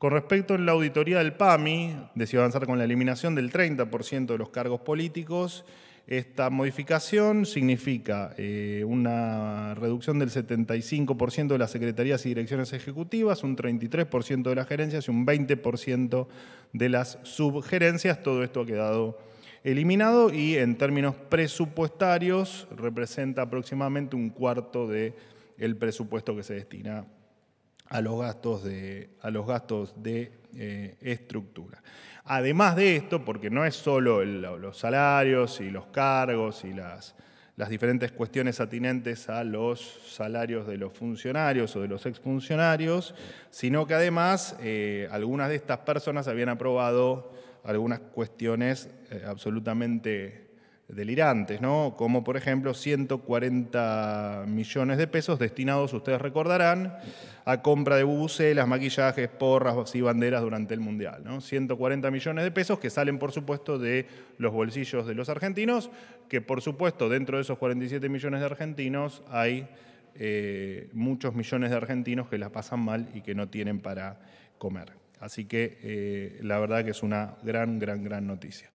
Con respecto a la auditoría del PAMI, decidió avanzar con la eliminación del 30% de los cargos políticos. Esta modificación significa eh, una reducción del 75% de las secretarías y direcciones ejecutivas, un 33% de las gerencias y un 20% de las subgerencias. Todo esto ha quedado eliminado y en términos presupuestarios representa aproximadamente un cuarto del presupuesto que se destina a los gastos de, a los gastos de eh, estructura. Además de esto, porque no es solo los salarios y los cargos y las, las diferentes cuestiones atinentes a los salarios de los funcionarios o de los exfuncionarios, sino que además eh, algunas de estas personas habían aprobado algunas cuestiones eh, absolutamente delirantes, ¿no? como por ejemplo 140 millones de pesos destinados, ustedes recordarán, a compra de bubucelas, maquillajes, porras y banderas durante el Mundial. ¿no? 140 millones de pesos que salen, por supuesto, de los bolsillos de los argentinos, que por supuesto dentro de esos 47 millones de argentinos hay eh, muchos millones de argentinos que la pasan mal y que no tienen para comer. Así que eh, la verdad que es una gran, gran, gran noticia.